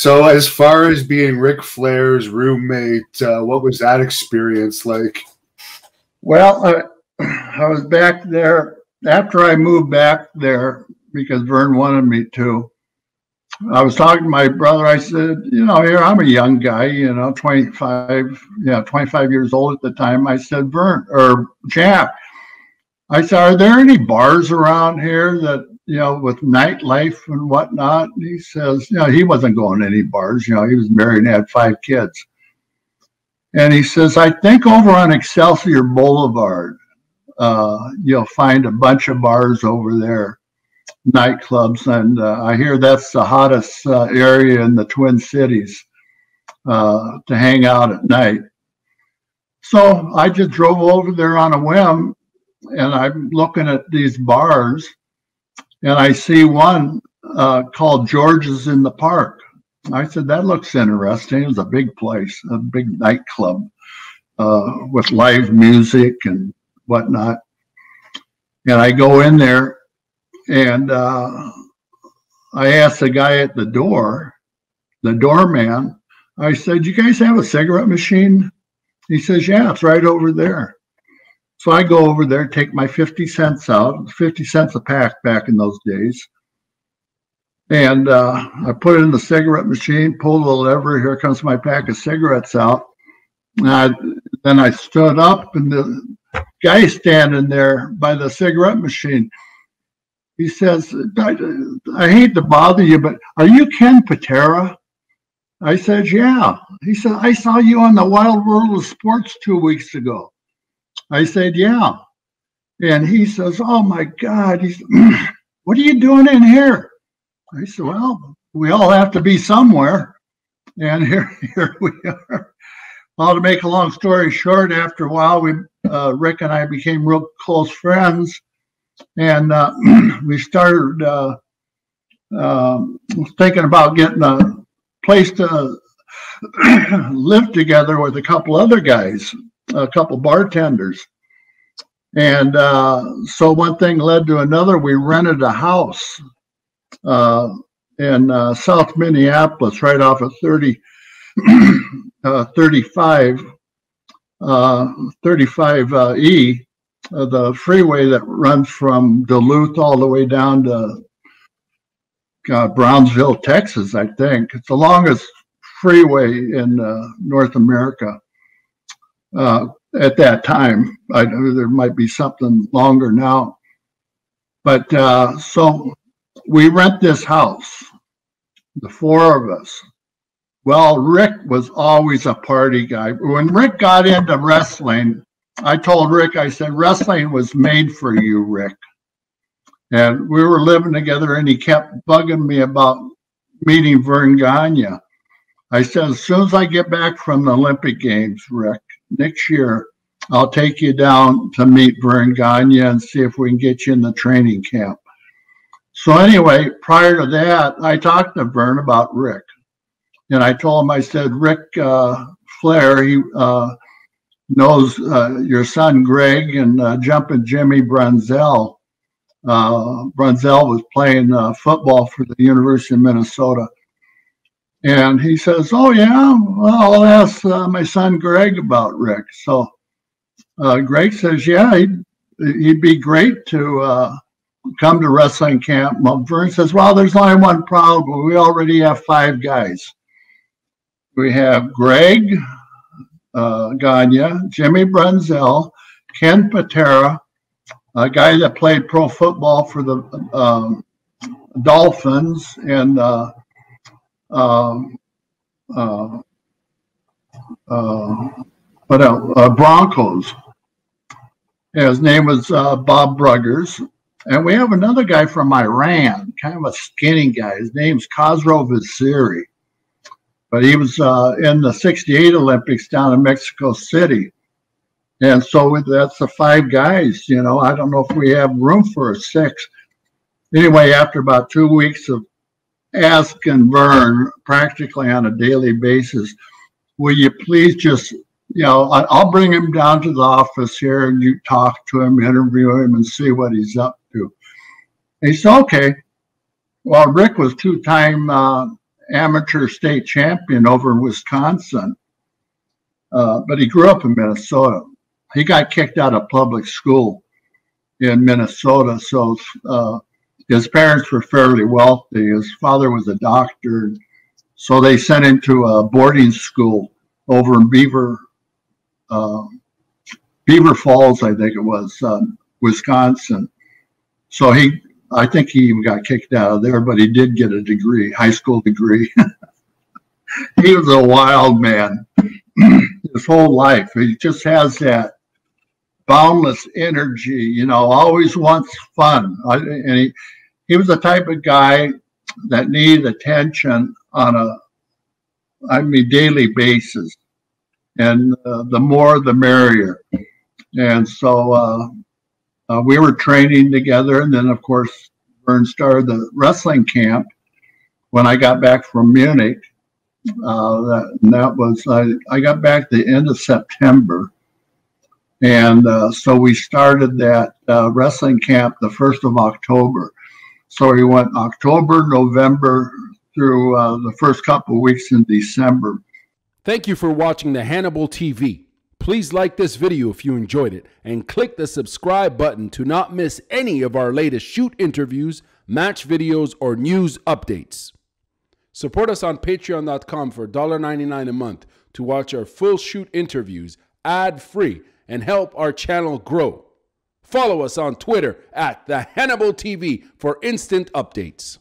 So, as far as being Ric Flair's roommate, uh, what was that experience like? Well, I, I was back there after I moved back there because Verne wanted me to. I was talking to my brother. I said, you know, here I'm a young guy, you know, 25, yeah, 25 years old at the time. I said, Vern or Jack, I said, are there any bars around here that, you know, with nightlife and whatnot? And he says, you know, he wasn't going to any bars. You know, he was married and had five kids. And he says, I think over on Excelsior Boulevard, uh, you'll find a bunch of bars over there nightclubs, and uh, I hear that's the hottest uh, area in the Twin Cities uh, to hang out at night. So I just drove over there on a whim, and I'm looking at these bars, and I see one uh, called George's in the Park. I said that looks interesting. It's a big place, a big nightclub uh, with live music and whatnot. And I go in there and uh, I asked the guy at the door, the doorman, I said, You guys have a cigarette machine? He says, Yeah, it's right over there. So I go over there, take my 50 cents out, 50 cents a pack back in those days. And uh, I put it in the cigarette machine, pull the lever. Here comes my pack of cigarettes out. I, then I stood up, and the guy standing there by the cigarette machine he says, I, I, hate to bother you, but are you Ken Patera? I said, yeah. He said, I saw you on the Wild World of Sports two weeks ago. I said, yeah. And he says, oh my God. He's, what are you doing in here? I said, well, we all have to be somewhere. And here, here we are. Well, to make a long story short, after a while, we uh, Ric and I became real close friends and uh, we started uh, uh, thinking about getting a place to live together with a couple other guys, a couple bartenders. And uh, so one thing led to another. We rented a house uh, in uh, South Minneapolis, right off of 30, 35, 35E uh, the freeway that runs from Duluth all the way down to uh, Brownsville, Texas, I think. It's the longest freeway in uh, North America uh, at that time. I know there might be something longer now. But uh, so we rent this house, the four of us. Well, Ric was always a party guy. When Ric got into wrestling, I told Ric, I said, wrestling was made for you, Ric. And we were living together, and he kept bugging me about meeting Verne Gagne. I said, as soon as I get back from the Olympic Games, Ric, next year, I'll take you down to meet Verne Gagne and see if we can get you in the training camp. So anyway, prior to that, I talked to Verne about Ric. And I told him, I said, Ric uh, Flair, he uh, knows uh, your son Greg and uh, Jumping Jimmy Brunzell. Uh, Brunzell was playing uh, football for the University of Minnesota. And he says, Oh, yeah, well, I'll ask uh, my son Greg about Ric. So uh, Greg says, Yeah, he'd, he'd be great to come to wrestling camp. Verne says, Well, there's only one problem. We already have five guys. We have Greg, uh, Gagne, Jimmy Brunzell, Ken Patera, a guy that played pro football for the um, Dolphins and uh, um, uh, uh, what else? Uh, Broncos. his name was uh, Bob Bruggers. And we have another guy from Iran, kind of a skinny guy. His name's Khosrow Vaziri but he was uh, in the 68 Olympics down in Mexico City. And so that's the five guys, you know. I don't know if we have room for a six. Anyway, after about two weeks of asking Verne practically on a daily basis, will you please just, you know, I'll bring him down to the office here and you talk to him, interview him, and see what he's up to. And he said, okay. Well, Ric was two time uh, amateur state champion over in Wisconsin. Uh, but he grew up in Minnesota. He got kicked out of public school in Minnesota. So uh, his parents were fairly wealthy. His father was a doctor. So they sent him to a boarding school over in Beaver, uh, Beaver Falls, I think it was, um, Wisconsin. So he, I think he even got kicked out of there, but he did get a degree, high school degree. he was a wild man his whole life. He just has that boundless energy, you know, always wants fun. And he, he was the type of guy that needed attention on a, I mean, daily basis. And uh, the more, the merrier. And so uh, uh, we were training together. And then, of course, Verne started the wrestling camp when I got back from Munich. Uh, that, that was, I, I got back the end of September. And uh, so we started that uh, wrestling camp the 1st of October. So he went October, November through uh, the first couple weeks in December. Thank you for watching the Hannibal TV. Please like this video if you enjoyed it and click the subscribe button to not miss any of our latest shoot interviews, match videos, or news updates. Support us on patreon.com for $1.99 a month to watch our full shoot interviews ad free and help our channel grow. Follow us on Twitter at the Hannibal TV for instant updates.